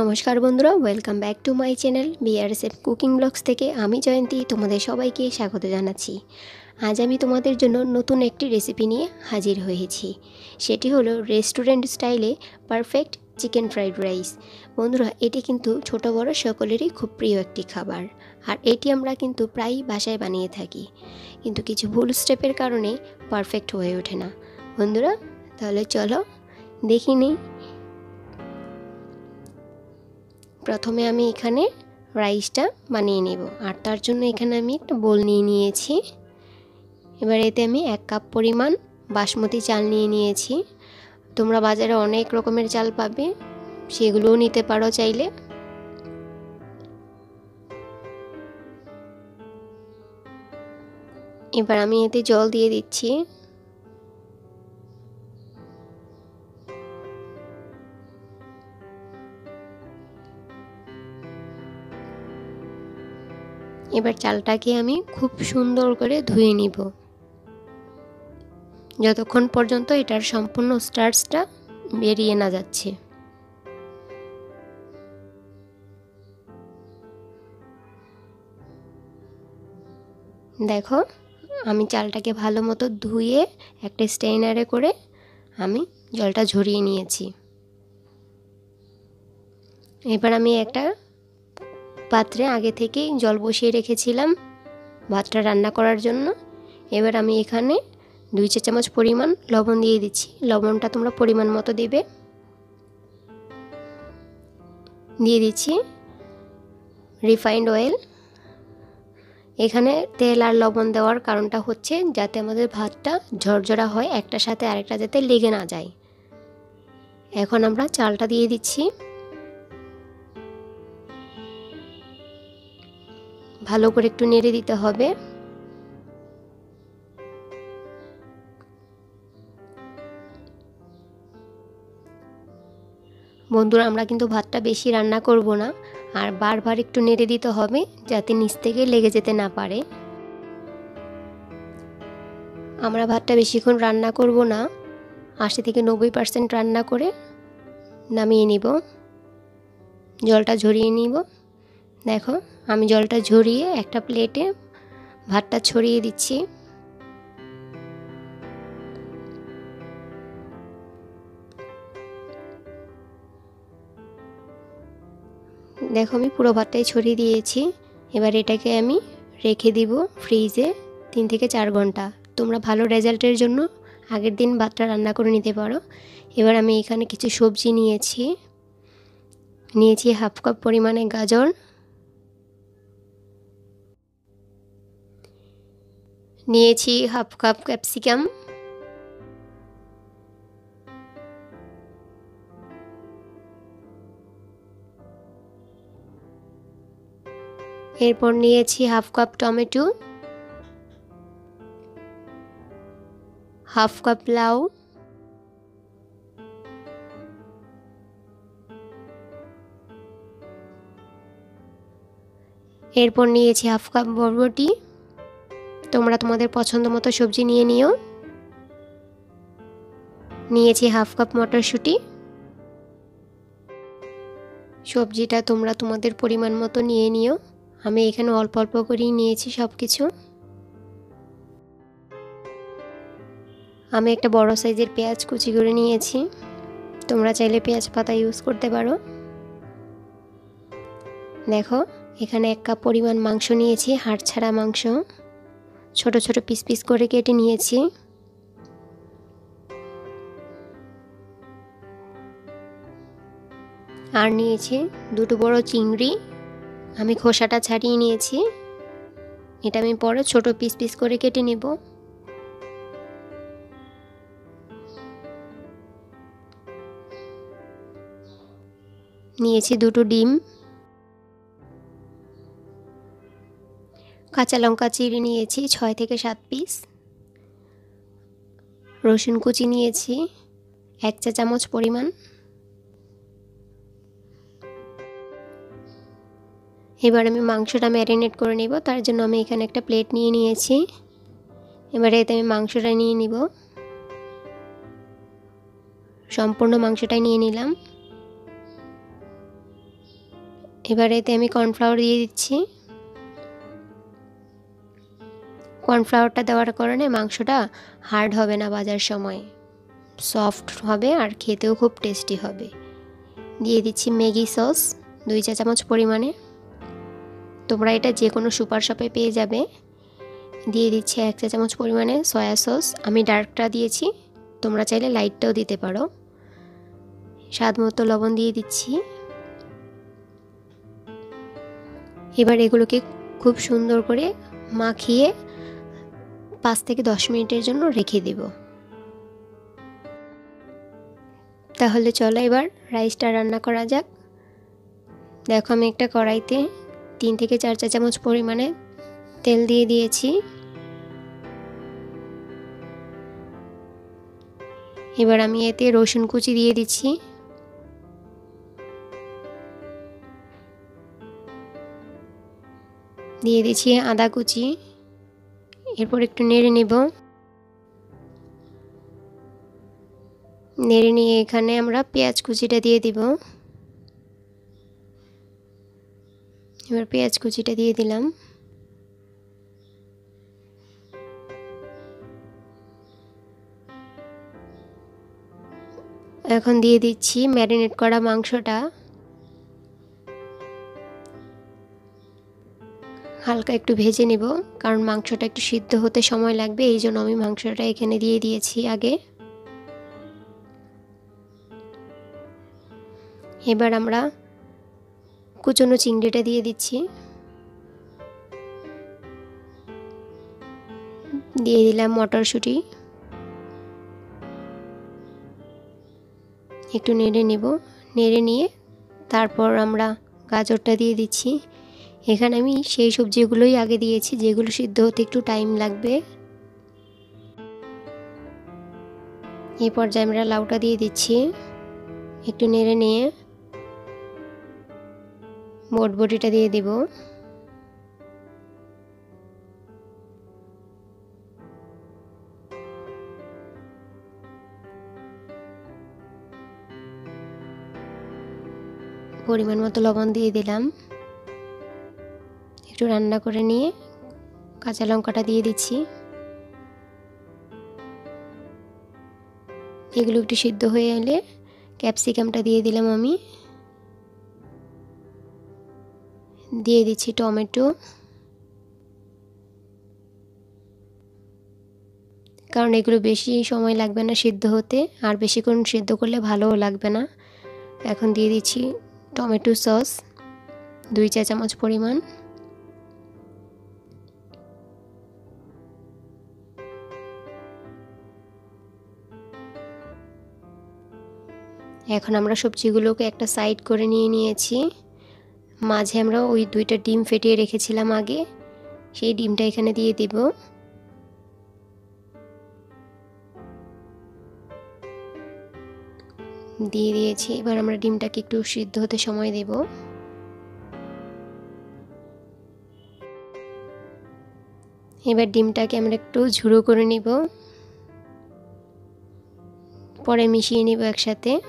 নমস্কার বন্ধুরা welcome back to my channel BRSF cooking blogs থেকে আমি জয়ন্তী, তোমাদের সবাইকে স্বাগত জানাচ্ছি। আজ আমি তোমাদের জন্য নতুন একটি রেসিপি নিয়ে হাজির হয়েছি। সেটি হলো রেস্টুরেন্ট স্টাইলে পারফেক্ট চিকেন ফ্রাইড রাইস বন্ধুরা, এটি কিন্তু ছোট বড় সকলেরই খুব প্রিয় একটি খাবার। আর এটি আমরা কিন্তু প্রায়ই বাসায় বানিয়ে থাকি। কিন্তু কিছু ভুল স্টেপের কারণে পারফেক্ট হয়ে ওঠে না। বন্ধুরা, তাহলে চলো দেখি নিই প্রথমে আমি এখানে রাইসটা বানিয়ে নেব। আর তার জন্য এখানে আমি একটা বোল নিয়ে নিয়েছি। এবার এতে আমি এক কাপ পরিমাণ বাসমতি চাল নিয়ে নিয়েছি। তোমরা বাজারে অনেক রকমের চাল পাবে, সেগুলোও নিতে পারো চাইলে। এবার আমি এতে জল দিয়ে দিচ্ছি। এবার চালটাকে আমি খুব সুন্দর করে ধুয়ে নিব। যতক্ষণ পর্যন্ত এটার সম্পূর্ণ স্টার্চটা বেরিয়ে না যাচ্ছে। দেখো, আমি চালটাকে ভালো মতো ধুয়ে একটা স্টেইনারে করে আমি জলটা ঝরিয়ে নিয়েছি। এবার আমি একটা পাত্রে আগে থেকেই জল বসিয়ে রেখেছিলাম ভাতটা রান্না করার জন্য। এবার আমি এখানে দুই চা চামচ পরিমাণ লবণ দিয়ে দিচ্ছি। লবণটা তোমরা পরিমাণ মতো দেবে। দিয়ে দিচ্ছি রিফাইন্ড অয়েল এখানে তেল আর লবণ দেওয়ার কারণটা হচ্ছে যাতে আমাদের ভাতটা ঝরঝরা হয়, একটার সাথে আরেকটা যাতে লেগে না যায়। এখন আমরা চালটা দিয়ে দিচ্ছি। ভালো করে একটু নেড়ে দিতে হবে। বন্ধুরা, আমরা কিন্তু ভাতটা বেশি রান্না করব না, আর বারবার একটু নেড়ে দিতে হবে যাতে নিচ থেকে লেগে যেতে না পারে। আমরা ভাতটা বেশিক্ষণ রান্না করব না, আশি থেকে নব্বই পার্সেন্ট রান্না করে নামিয়ে নিব। জলটা ঝরিয়ে নিব। দেখো, আমি জলটা ঝরিয়ে একটা প্লেটে ভাতটা ছড়িয়ে দিচ্ছি। দেখো, আমি পুরো ভাতটাই ছড়িয়ে দিয়েছি। এবার এটাকে আমি রেখে দিব ফ্রিজে তিন থেকে চার ঘণ্টা। তোমরা ভালো রেজাল্টের জন্য আগের দিন ভাতটা রান্না করে নিতে পারো। এবার আমি এখানে কিছু সবজি নিয়েছি। নিয়েছি হাফ কাপ পরিমাণে গাজর। নিয়েছি হাফ কাপ ক্যাপসিকাম। এরপর নিয়েছি half cup tomato. Half cup লাউ। এরপর নিয়েছি হাফ কাপ বরবটি। তোমরা তোমাদের পছন্দ মতো সবজি নিয়ে নিও। নিয়েছি হাফ কাপ মটরশুঁটি। সবজিটা তোমরা তোমাদের পরিমাণ মতো নিয়ে নিও। আমি এখানে অল্প অল্প করেই নিয়েছি সব কিছু আমি একটা বড় সাইজের পেঁয়াজ কুচি করে নিয়েছি। তোমরা চাইলে পেঁয়াজ পাতা ইউজ করতে পারো। দেখো, এখানে এক কাপ পরিমাণ মাংস নিয়েছি হাড় ছাড়া মাংস। ছোট ছোট পিস পিস করে কেটে নিয়েছি। আর নিয়েছি দুটো বড় চিংড়ি। আমি খোসাটা ছাড়িয়ে নিয়েছি। এটা আমি পরে ছোট পিস পিস করে কেটে নেব। নিয়েছি দুটো ডিম। কাঁচা লঙ্কা চিড়ে নিয়েছি, ছয় থেকে সাত পিস রসুন কুচি নিয়েছি, এক চা চামচ পরিমাণ। এবার আমি মাংসটা ম্যারিনেট করে নেব, তার জন্য আমি এখানে একটা প্লেট নিয়ে নিয়েছি। এবারে এতে আমি মাংসটা নিয়ে নিব। সম্পূর্ণ মাংসটাই নিয়ে নিলাম। এবার এতে আমি কর্নফ্লাওয়ার দিয়ে দিচ্ছি। কর্নফ্লাওয়ারটা দেওয়ার কারণে মাংসটা হার্ড হবে না বাজার সময়। সফট হবে আর খেতেও খুব টেস্টি হবে। দিয়ে দিচ্ছি ম্যাগি সস দুই চা চামচ পরিমাণে। তোমরা এটা যে কোনো সুপার শপে পেয়ে যাবে। দিয়ে দিচ্ছি এক চা চামচ পরিমাণে সয়া সস। আমি ডার্কটা দিয়েছি, তোমরা চাইলে লাইটটাও দিতে পারো। স্বাদ মতো লবণ দিয়ে দিচ্ছি। এবার এগুলোকে খুব সুন্দর করে মাখিয়ে পাঁচ থেকে দশ মিনিটের জন্য রেখে দেব। তাহলে চলো এবার রাইসটা রান্না করা যাক। দেখো আমি একটা কড়াইতে তিন থেকে চার চা চামচ পরিমাণে তেল দিয়ে দিয়েছি। এবার আমি এতে রসুন কুচি দিয়ে দিচ্ছি। দিয়ে দিচ্ছি আদা কুচি। এরপর একটু নেড়ে নেব। নেড়ে নিয়ে এখানে আমরা পেঁয়াজ কুচিটা দিয়ে দিব। এবার পেঁয়াজ কুচিটা দিয়ে দিলাম। এখন দিয়ে দিচ্ছি ম্যারিনেট করা মাংসটা। হালকা একটু ভেজে নেব, কারণ মাংসটা একটু সিদ্ধ হতে সময় লাগবে, এই জন্য আমি মাংসটা এখানে দিয়ে দিয়েছি আগে। এবার আমরা কুচনো চিংড়িটা দিয়ে দিচ্ছি। দিয়ে দিলাম মটরশুঁটি। একটু নেড়ে নেব, নেড়ে নিয়ে তারপর আমরা গাজরটা দিয়ে দিচ্ছি। এখানে আমি সেই সবজিগুলোই আগে দিয়েছি, যেগুলো সিদ্ধ হতে একটু টাইম লাগবে। এই পর্যায়ে আমরা লাউটা দিয়ে দিচ্ছি, একটু নেড়ে নিয়ে। বটবটিটা দিয়ে দিব। পরিমাণ মতো লবণ দিয়ে দিলাম। একটু রান্না করে নিয়ে কাঁচা লঙ্কাটা দিয়ে দিচ্ছি। এগুলো একটু সিদ্ধ হয়ে এলে ক্যাপসিকামটা দিয়ে দিলাম আমি। দিয়ে দিচ্ছি টমেটো। কারণ এগুলো বেশি সময় লাগবে না সিদ্ধ হতে, আর বেশিক্ষণ সিদ্ধ করলে ভালোও লাগবে না। এখন দিয়ে দিচ্ছি টমেটো সস, দুই চা চামচ পরিমাণ। এখন আমরা সবজিগুলোকে একটা সাইড করে নিয়ে নিয়েছি। মাঝে আমরা ওই দুইটা ডিম ফেটিয়ে রেখেছিলাম আগে। সেই ডিমটা এখানে দিয়ে দিব। দিয়ে দিয়েছি। এবার আমরা ডিমটাকে একটু সিদ্ধ হতে সময় দেব। এবার ডিমটাকে আমরা একটু ঝুড়ো করে নিব। পরে মিশিয়ে নিব একসাথে।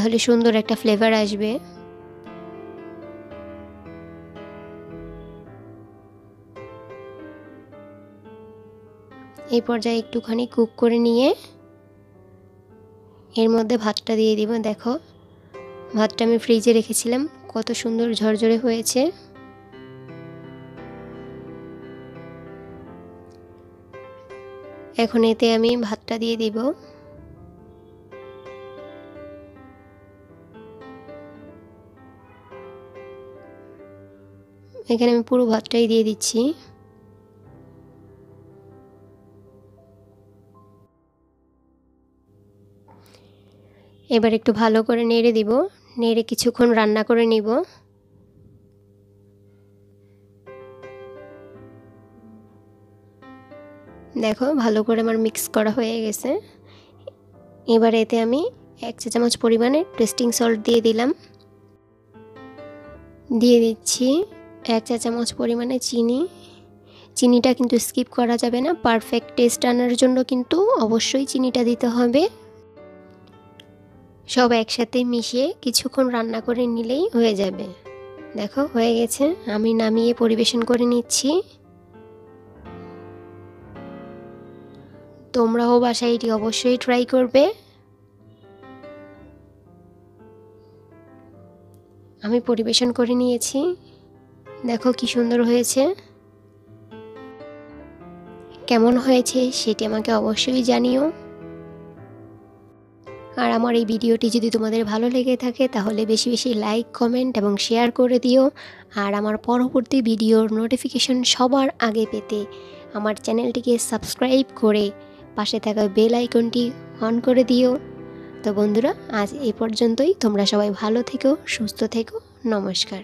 তাহলে সুন্দর একটা ফ্লেভার আসবে। এই পর্যায়ে একটুখানি কুক করে নিয়ে এর মধ্যে ভাতটা দিয়ে দিব, দেখো। ভাতটা আমি ফ্রিজে রেখেছিলাম, কত সুন্দর ঝরঝরে হয়েছে। এখন এতে আমি ভাতটা দিয়ে দিব। এখানে আমি পুরো ভাতটাই দিয়ে দিচ্ছি। এবার একটু ভালো করে নেড়ে দিব। নেড়ে কিছুক্ষণ রান্না করে নিব। দেখো, ভালো করে আমার মিক্স করা হয়ে গেছে। এবার এতে আমি এক চা চামচ পরিমাণে টেস্টিং সল্ট দিয়ে দিলাম। দিয়ে দিচ্ছি। এক চা চামচ পরিমাণে চিনি। চিনিটা কিন্তু স্কিপ করা যাবে না, পারফেক্ট টেস্ট আনার জন্য কিন্তু অবশ্যই চিনিটা দিতে হবে। সব একসাথে মিশিয়ে কিছুক্ষণ রান্না করে নিলেই হয়ে যাবে। দেখো, হয়ে গেছে। আমি নামিয়ে পরিবেশন করে নিচ্ছি। তোমরাও বাসায় এটি অবশ্যই ট্রাই করবে। আমি পরিবেশন করে নিয়েছি। দেখো কি সুন্দর হয়েছে। কেমন হয়েছে সেটি আমাকে অবশ্যই জানিও। আর আমার এই ভিডিওটি যদি তোমাদের ভালো লেগে থাকে, তাহলে বেশি বেশি লাইক, কমেন্ট এবং শেয়ার করে দিও। আর আমার পরবর্তী ভিডিওর নোটিফিকেশন সবার আগে পেতে আমার চ্যানেলটিকে সাবস্ক্রাইব করে পাশে থাকা বেল আইকনটি অন করে দিও। তো বন্ধুরা, আজ এই পর্যন্তই। তোমরা সবাই ভালো থেকো, সুস্থ থেকো। নমস্কার।